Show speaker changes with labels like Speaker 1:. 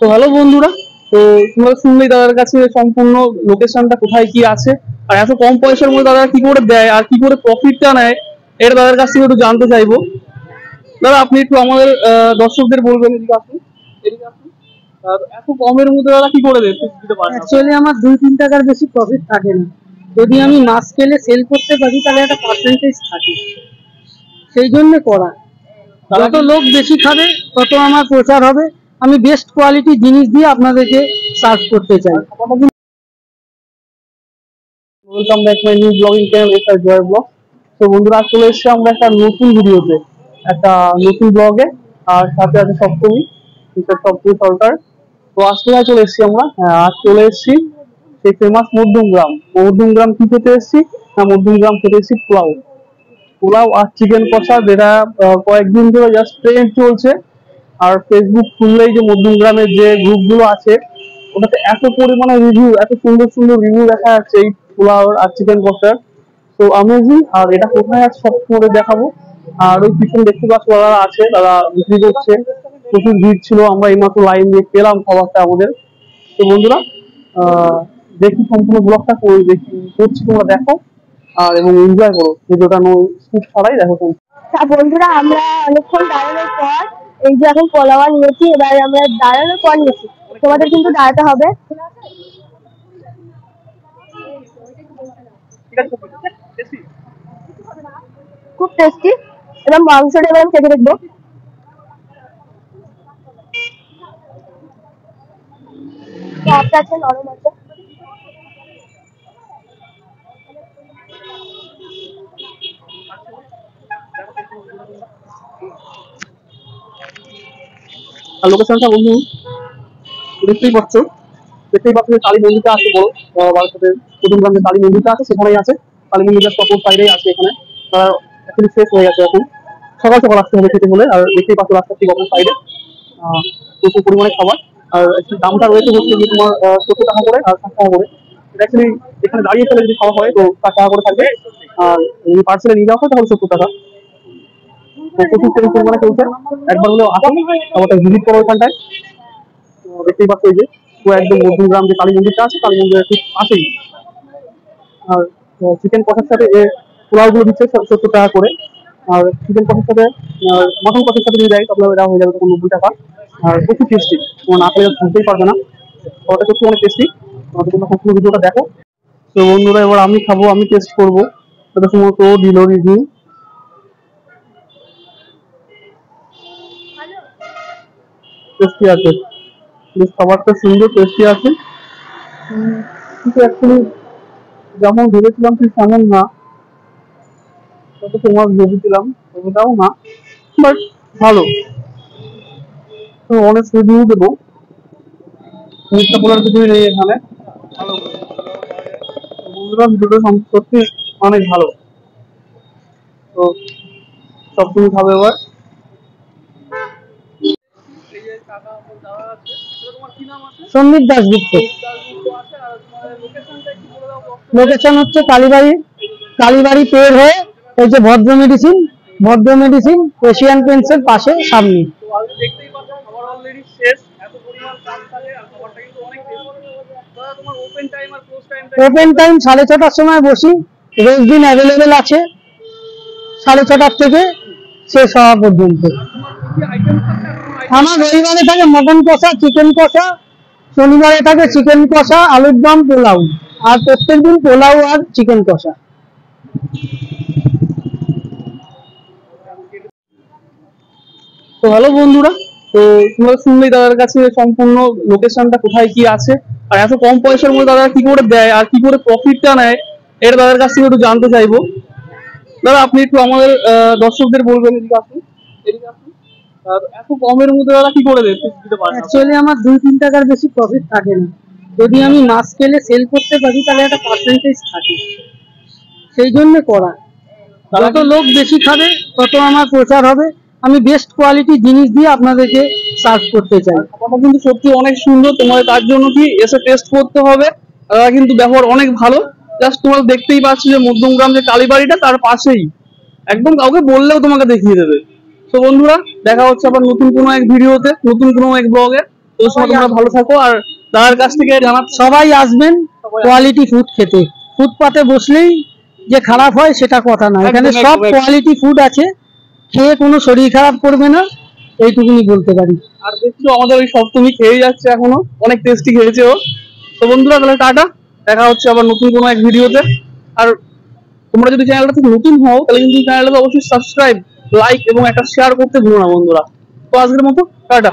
Speaker 1: তো হ্যালো বন্ধুরা তো তোমরা শুনলেই দাদার কাছে সম্পূর্ণ লোকেশনটা কোথায় কি আছে আর এত কম পয়সার মধ্যে দাদা কি করে দেয় আর কি করে প্রফিটটা নেয় এটা দাদার কাছ থেকে একটু জানতে চাইব। দাদা আপনি একটু আমাদের দর্শকদের বলবেন এদিকে আসুন এদিকে আসুন। এত কমের মধ্যে দাদা কি করে দেয় একটু দিতে পারেন
Speaker 2: অ্যাকচুয়ালি আমার দুই তিন টাকার বেশি প্রফিট থাকে না। যদি আমি মাস স্কেলে সেল করতে পারি তাহলে একটা পার্সেন্টেজ থাকে। সেই জন্য করা। যত লোক বেশি খাবে তত আমার প্রচার হবে। আমি বেস্ট কোয়ালিটি জিনিস দিয়ে আপনাদেরকে সার্ভ করতে চাই।
Speaker 1: Welcome back my new blogging channel S R Joy blog তো বন্ধুরা, চলে এসেছি আমরা একটা নতুন ভিডিওতে একটা নতুন ব্লগে আর সাথে আছে সপ্তমী সপ্তমী সরকার। তো আজ কোথায় চলে এসেছি আমরা হ্যাঁ আজ চলে এসেছি সেই ফেমাস মধ্যমগ্রাম মধ্যমগ্রাম কি খেতে এসেছি? না মধ্যমগ্রাম খেতে এসেছি পোলাও। পোলাও আর চিকেন কষা, যেটা কয়েকদিন ধরে জাস্ট ট্রেন্ড চলছে। আর ফেসবুক খুললেই যে মধ্যমগ্রামের যে গ্রুপগুলো আছে, ওটাতে এত পরিমাণে রিভিউ এত সুন্দর সুন্দর রিভিউ দেখা যাচ্ছে এই পোলাও আর চিকেন কষার তো অ্যামেজিং আর এটা কোথায় আছে সব করে দেখাবো। আর ওই পিছনে দেখতে পাচ্ছ দাদা আছে, তারা বিক্রি করছে। প্রচুর ভিড় ছিল, আমরা এইমাত্র লাইন দিয়ে পেলাম খাবারটা আমাদের। তো বন্ধুরা দেখি সম্পূর্ণ ব্লগটা করে দেখি করছি তোমরা দেখো। আর এবং এনজয় করো, ভিডিওটা নো স্কিপ ছাড়াই দেখো তোমরা
Speaker 3: বন্ধুরা, আমরা অনেকক্ষণ দাঁড়ানোর পর এই যে এখন কলাওয়া নিয়েছি, এবার আমরা দাঁড়ানোর পর নিয়েছি। তোমাদের কিন্তু দাঁড়াতে হবে। খুব টেস্টি এবার মাংসটা এবার আমি দেখব। আছে নরম আছে
Speaker 1: আর লোকেশনটা বন্ধু দেখতেই পাচ্ছ। দেখতেই পাচ্ছ যে কালী মন্দিরটা আছে বড় আহ, বারাসাতের প্রথমগ্রাম যে কালী মন্দিরটা আছে সেখানেই আছে। কালী মন্দিরটা সপোর সাইডেই আছে এখানে। অ্যাকচুয়ালি শেষ হয়ে গেছে এখন। সকাল সকাল আসতে হবে খেতে হলে আর দেখতেই পাচ্ছ রাস্তার ঠিক অপর সাইডে প্রচুর পরিমাণে খাবার। আর দামটা রয়েছে হচ্ছে যে তোমার সত্তর টাকা করে আর ষাট টাকা করে। এটা এখানে দাঁড়িয়ে ফেলে যদি খাওয়া হয় তো ষাট টাকা করে থাকবে। আর পার্সেলে নিয়ে যাওয়া হয় তাহলে সত্তর টাকা। কালী মন্দিরটা কালী আর চিকেন সাথে সাথে যদি দেয়, তাহলে এটা হয়ে যাবে টাকা। আর টেস্টি না পারবে অনেক দেখো। তো বন্ধুরা, এবার আমি খাব, আমি টেস্ট করব। দিল রিভিউ টেস্টি আছে। বেশ খাবারটা সুন্দর টেস্টি আছে। কিন্তু অ্যাকচুয়ালি যেমন ভেবেছিলাম ঠিক তেমন না তত তোমার ভেবেছিলাম না বাট ভালো। তো অনেক রিভিউ দেবো। মিথ্যা বলার কিছুই নেই এখানে। ভালো। বন্ধুরা ভিডিওটা সত্যি অনেক ভালো। তো সব তুমি খাবে এবার এই যে কাকা আমার দাদা আছে এটা তোমার কি নাম আছে
Speaker 2: সন্দীপ দাসগুপ্ত
Speaker 1: দাসগুপ্ত আছে আর তোমার লোকেশনটা একটু বলে দাও বক্স
Speaker 2: লোকেশন হচ্ছে কালীবাড়ি। কালীবাড়ি পের হয়ে ওই যে ভদ্র মেডিসিন ভদ্র মেডিসিন এশিয়ান পেন্টসের পাশে সামনে।
Speaker 1: ওপেন টাইম
Speaker 2: সাড়ে ছটার সময় বসি। রোজ দিন অ্যাভেলেবেল আছে। সাড়ে ছটার থেকে শেষ হওয়া পর্যন্ত। আমার রবিবারে থাকে মটন কষা চিকেন কষা, শনিবারে থাকে চিকেন কষা, আলুর দম, পোলাও। আর পোলাও আর চিকেন কষা।
Speaker 1: তো হ্যালো বন্ধুরা, তো তোমরা দাদার কাছে সম্পূর্ণ লোকেশনটা কোথায় কি আছে, আর এত কম পয়সার মধ্যে দাদা কি করে দেয়, আর কি করে প্রফিটটা নেয়, এটা দাদার কাছ থেকে একটু জানতে চাইব। দাদা, আপনি একটু আমাদের দর্শকদের বলবেন এদিকে আসুন। এদিকে এত কমের মধ্যে দাদা কি করে দিতে পারেন
Speaker 2: অ্যাকচুয়ালি আমার দুই তিন টাকার বেশি প্রফিট থাকে না। যদি আমি মাস স্কেলে সেল করতে পারি তাহলে একটা পার্সেন্টেজ থাকে। সেই জন্য করা। যত লোক বেশি খাবে তত আমার প্রচার হবে। আমি বেস্ট কোয়ালিটি জিনিস দিয়ে আপনাদেরকে সার্ভ করতে চাই।
Speaker 1: খাবারটা কিন্তু সত্যি অনেক সুন্দর। তোমার তার জন্য কি এসে টেস্ট করতে হবে। তারা কিন্তু ব্যবহার অনেক ভালো। জাস্ট তোমরা দেখতেই পাচ্ছ যে মধ্যমগ্রাম যে কালীবাড়িটা তার পাশেই। একদম কাউকে বললেও তোমাকে দেখিয়ে দেবে। তো বন্ধুরা দেখা হচ্ছে আবার নতুন কোনো এক ভিডিওতে নতুন কোনো এক ব্লগে তো সময় তোমরা ভালো থাকো আর দাদার কাছ থেকে জানা
Speaker 2: সবাই আসবেন কোয়ালিটি ফুড খেতে। ফুটপাতে বসলেই যে খারাপ হয় সেটা কথা না। এখানে সব। কোয়ালিটি ফুড আছে। খেয়ে কোনো শরীর খারাপ করবে না এইটুকুনি বলতে পারি।
Speaker 1: আর দেখছ আমাদের ওই সপ্তমী খেয়ে যাচ্ছে এখনও। অনেক টেস্টি খেয়েছে ও। তো বন্ধুরা তাহলে টাটা। দেখা হচ্ছে আবার নতুন কোনো এক ভিডিওতে। আর তোমরা যদি চ্যানেলটা থেকে নতুন হও তাহলে কিন্তু চ্যানেলটাকে অবশ্যই সাবস্ক্রাইব লাইক এবং একটা শেয়ার করতে ভুলো না বন্ধুরা। তো আজকের মতো টাটা।